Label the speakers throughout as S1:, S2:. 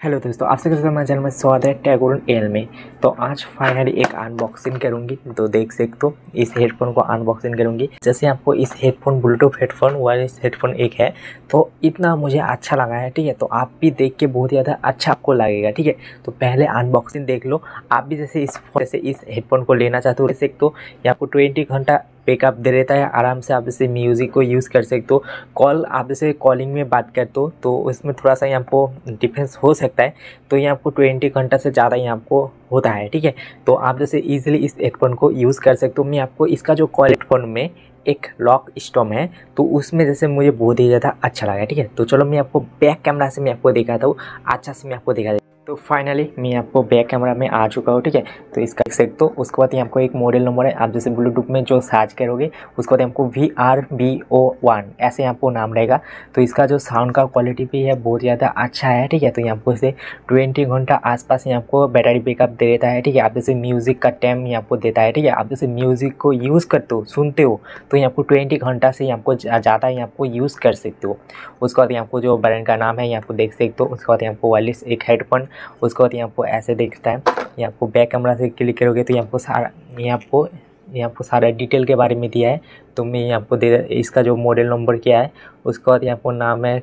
S1: Hello दोस्तों आपसे कैसे हमारे चैनल में स्वागत है टैगोर एल में। तो आज फाइनली एक अनबॉक्सिंग करूँगी। तो देख सकते हो, इस हेडफोन को अनबॉक्सिंग करूँगी। जैसे आपको इस headphone bluetooth headphone wireless headphone एक है तो इतना मुझे अच्छा लगा है, ठीक है? तो आप भी देख के बहुत ज़्यादा अच्छा आपको लगेगा, ठीक है? तो पहले अनबॉक्सिंग देख लो। आप भी जैसे इस जैसे इस हेडफोन को लेना चाहते हो, देख सकते हो, ये आपको ट्वेंटी घंटा बैकअप दे देता है, आराम से आप इसे म्यूज़िक को यूज़ कर सकते हो। कॉल आप जैसे कॉलिंग में बात करते हो तो उसमें थोड़ा सा यहाँ आपको डिफरेंस हो सकता है। तो ये आपको ट्वेंटी घंटा से ज़्यादा यहाँ आपको होता है, ठीक है? तो आप जैसे ईजिली इस हेडफोन को यूज़ कर सकते हो। मैं आपको इसका जो कॉल हेडफोन में एक लॉक स्टॉम है तो उसमें जैसे मुझे बहुत ही ज़्यादा अच्छा लगा, ठीक है? तो चलो मैं आपको बैक कैमरा से मैं आपको दिखाता हूँ। अच्छा से मैं आपको दिखा तो फाइनली मैं आपको बैक कैमरा में आ चुका हूँ, ठीक है? तो इसका एक तो उसके बाद आपको एक मॉडल नंबर है, आप जैसे ब्लूटूथ में जो सर्च करोगे, उसके बाद आपको V R B O one ऐसे आपको नाम रहेगा। तो इसका जो साउंड का क्वालिटी भी है, बहुत ज़्यादा अच्छा है, ठीक है? तो यहाँ आपको इसे ट्वेंटी घंटा आसपास यहाँ आपको बैटरी बैकअप दे देता है, ठीक है? आप जैसे म्यूज़िक का टाइम यहाँ आपको देता है, ठीक है? आप जैसे म्यूज़िक को यूज़ करते हो, सुनते हो तो यहाँ आपको ट्वेंटी घंटा से आपको ज़्यादा यहाँ आपको यूज़ कर सकते हो। उसके बाद यहाँ आपको जो ब्रांड का नाम है, यहाँ आपको देख सकते हो, उसके बाद यहाँ आपको वायरलेस एक हेडफोन उसके बाद यहाँ आपको ऐसे दिखता है ये आपको बैक कैमरा से क्लिक करोगे तो ये आपको सारा ये आपको ये आपको सारा डिटेल के बारे में दिया है तो मैं यहाँ आपको दे इसका जो मॉडल नंबर क्या है उसके बाद यहाँ पर नाम है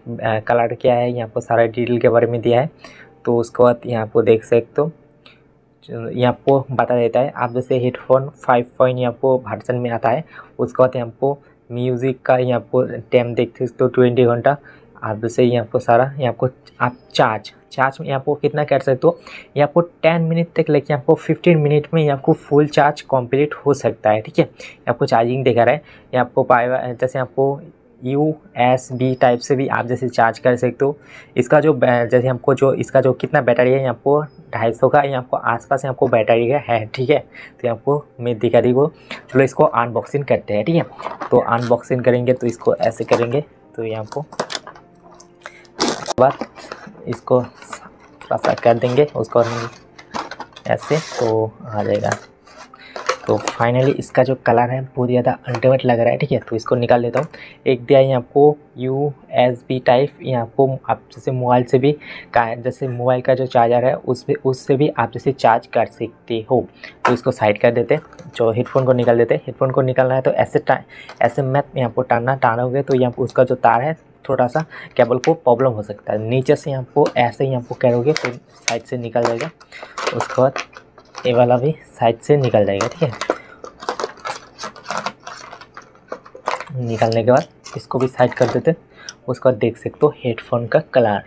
S1: कलर क्या है यहाँ पर सारा डिटेल के बारे में दिया है तो उसके बाद यहाँ पर देख सकते हो यहाँ आपको बता देता है आप जैसे हेडफोन फाइव पॉइंट यहाँ पर वर्जन में आता है उसके बाद यहाँ पर म्यूज़िक का यहाँ पर टाइम देख सकते हो ट्वेंटी घंटा आप जैसे यहाँ पर सारा यहाँ पर आप चार्ज चार्ज में आपको कितना कर सकते हो ये आपको टेन मिनट तक लेके आपको फिफ्टीन मिनट में ये आपको फुल चार्ज कंप्लीट हो सकता है ठीक है आपको चार्जिंग दिखा रहा है ये आपको पाएगा जैसे आपको यू एस बी टाइप से भी आप जैसे चार्ज कर सकते हो इसका जो जैसे हमको जो इसका जो कितना बैटरी है आपको ढाई सौ का ये आपको आसपास आपको बैटरी का है ठीक है तो आपको मैं दिखा दी वो चलो इसको अनबॉक्सिंग करते हैं ठीक है तो अनबॉक्सिंग करेंगे तो इसको ऐसे करेंगे तो ये आपको बाद इसको थोड़ा सा कर देंगे, उसको ऐसे तो आ जाएगा। तो फाइनली इसका जो कलर है, बहुत ज़्यादा अल्टीमेट लग रहा है, ठीक है? तो इसको निकाल लेता हूँ। एक दिया है आपको यू एस बी टाइप ये आपको आप जैसे मोबाइल से भी का, जैसे मोबाइल का जो चार्जर है उस उससे भी आप जैसे चार्ज कर सकते हो। तो इसको साइड कर देते, जो हेडफोन को निकाल देते हेडफोन को निकालना है तो ऐसे ऐसे मैथ यहाँ पर टानना, टानोगे तो यहाँ उसका जो तार है थोड़ा सा केबल को प्रॉब्लम हो सकता है। नीचे से आपको, ऐसे ही यहाँ को करोगे तो साइड से निकल जाएगा। उसके बाद ये वाला भी साइड से निकल जाएगा, ठीक है? निकालने के बाद इसको भी साइड कर देते उसके बाद देख सकते हो हेडफोन का कलर।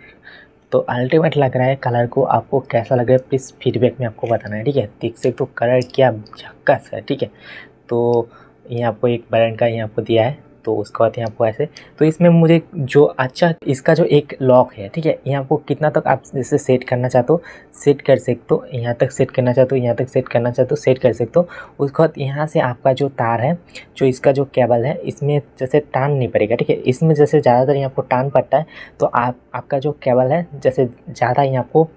S1: तो अल्टीमेट लग रहा है कलर को आपको कैसा लग रहा है, प्लीज़ फीडबैक में आपको बताना है, ठीक है? देख सकते हो कलर क्या झक्कस है, ठीक है? तो ये आपको एक ब्रांड का यहाँ आपको दिया है तो उसके बाद यहाँ पर ऐसे तो इसमें मुझे जो अच्छा इसका जो एक लॉक है, ठीक है, यहाँ को कितना तक आप जैसे सेट करना चाहते हो सेट कर सकते हो, यहाँ तक सेट करना चाहते हो, यहाँ तक सेट करना चाहते हो सेट कर सकते हो। उसके बाद यहाँ से आपका जो तार है, जो इसका जो केबल है, इसमें जैसे टान नहीं पड़ेगा, ठीक है, इसमें जैसे ज़्यादातर यहाँ को टान पड़ता है तो आप, आपका जो केबल है, जैसे ज़्यादा यहाँ को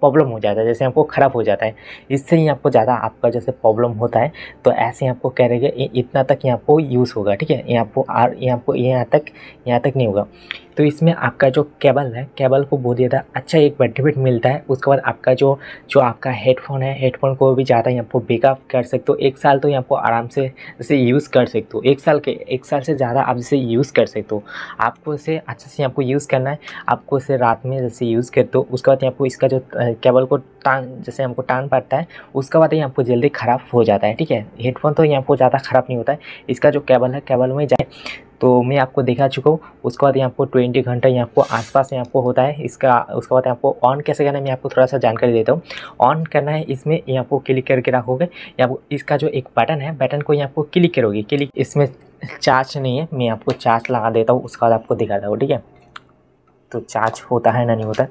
S1: प्रॉब्लम हो जाता है, जैसे आपको ख़राब हो जाता है, इससे ही आपको ज़्यादा आपका जैसे प्रॉब्लम होता है तो ऐसे ही आपको कह रहे इतना तक यहाँ आपको यूज़ होगा, ठीक है? यहाँ आपको यहाँ आपको यहाँ तक यहाँ तक नहीं होगा। तो इसमें आपका जो केबल है, केबल को बहुत ज़्यादा अच्छा एक बेनिफिट मिलता है। उसके बाद आपका जो जो आपका हेडफोन है हेडफोन को भी ज़्यादा यहाँ पर बेकअप कर सकते हो। एक साल तो यहाँ पर आराम से जैसे यूज़ कर सकते हो। एक साल के, एक साल से ज़्यादा आप जैसे यूज़ कर सकते हो। आपको इसे अच्छे से यहाँ आपको यूज़ करना है। आपको इसे रात में जैसे यूज़ करते हो, उसके बाद आपको इसका जो केबल को टांग, जैसे हमको टांग पड़ता है, उसके बाद ये आपको जल्दी ख़राब हो जाता है, ठीक है? हेडफोन तो यहाँ पर ज़्यादा ख़राब नहीं होता है। इसका जो केबल है, केबल में जाए तो मैं आपको दिखा चुका हूँ। उसके बाद यहाँ पर ट्वेंटी घंटा यहाँ पर आसपास यहाँ पर होता है। इसका, उसके बाद पर ऑन कैसे करना है, मैं आपको थोड़ा सा जानकारी देता हूँ। ऑन करना है, इसमें यहाँ पर क्लिक करके रखोगे। या इसका जो एक बटन है बटन को यहाँ पर क्लिक करोगे। क्लिक इसमें चार्ज नहीं है, मैं आपको चार्ज लगा देता हूँ, उसके बाद आपको दिखाता हूँ, ठीक है? तो चार्ज होता है ना नहीं होता?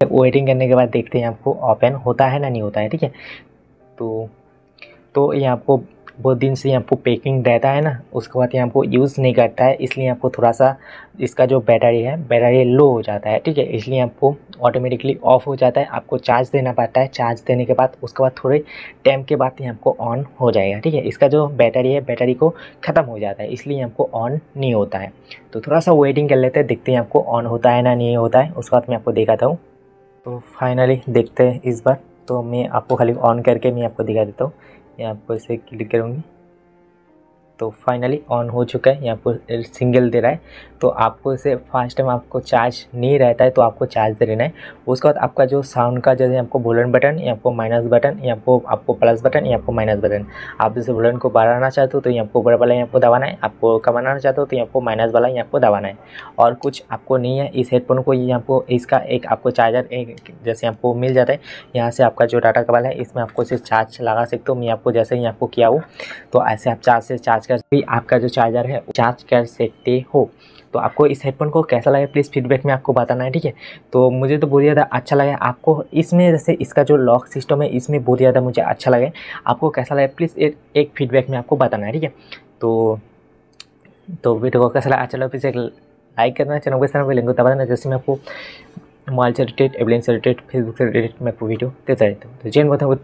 S1: वेटिंग करने के बाद देखते हैं आपको ओपन होता है ना, नहीं होता है, ठीक है? तो तो ये आपको बहुत दिन से आपको पैकिंग रहता है ना, उसके बाद ये आपको यूज़ नहीं करता है, इसलिए आपको थोड़ा सा इसका जो बैटरी है बैटरी लो हो जाता है, ठीक है? इसलिए आपको ऑटोमेटिकली ऑफ़ हो जाता है, आपको चार्ज देना पड़ता है चार्ज देने के बाद उसके बाद थोड़े टाइम के बाद ही आपको ऑन हो जाएगा, ठीक है? इसका जो बैटरी है बैटरी को ख़त्म हो जाता है, इसलिए आपको ऑन नहीं होता है। तो थोड़ा सा वेटिंग कर लेते हैं, देखते हैं आपको ऑन होता है ना, नहीं होता है, उसके बाद मैं आपको दिखाता हूँ। तो फाइनली देखते हैं इस बार। तो मैं आपको खाली ऑन करके मैं आपको दिखा देता हूँ। मैं आपको इसे क्लिक करूँगी। तो फाइनली ऑन हो चुका है यहाँ पर सिंगल दे रहा है तो आपको इसे फ़र्स्ट टाइम आपको चार्ज नहीं रहता है तो आपको चार्ज दे देना है उसके बाद आपका जो साउंड का जैसे आपको बुलेट बटन या आपको माइनस बटन या आपको आपको प्लस बटन या आपको माइनस बटन आप जैसे बुलेट को बढ़ाना चाहते हो तो यहाँ आपको बड़ा वाला यहाँ पर दबाना है आपको कमाना चाहते हो तो यहाँ आपको माइनस वाला यहाँ पर दबाना है और कुछ आपको नहीं है इस हेडफोन को ये आपको इसका एक आपको चार्जर एक जैसे आपको मिल जाता है यहाँ से आपका जो डाटा केबल है इसमें आपको सिर्फ़ चार्ज लगा सकते हो मैं आपको जैसे ही आपको किया हूँ तो ऐसे आप चार्ज से चार्ज कर भी आपका जो चार्जर है चार्ज कर सकते हो। तो आपको इस हेडफोन को कैसा लगा? प्लीज़ फीडबैक में आपको बताना है, ठीक है? तो मुझे तो बहुत ज़्यादा अच्छा लगा आपको। इसमें जैसे इसका जो लॉक सिस्टम है, इसमें बहुत ज़्यादा मुझे अच्छा लगा। आपको कैसा लगा? प्लीज़ एक एक फीडबैक में आपको बताना है, ठीक है? तो तो वीडियो को कैसा लगा? अच्छा लगा प्लीज़ एक लाइक करना। चैनल को इस लिंक दबा देना जैसे मैं आपको मोबाइल से रिलेटेड एवलेंस से रिलेटेड फेसबुक से रिलेटेड मैं आपको वीडियो देता रहता हूँ। तो जैन गुड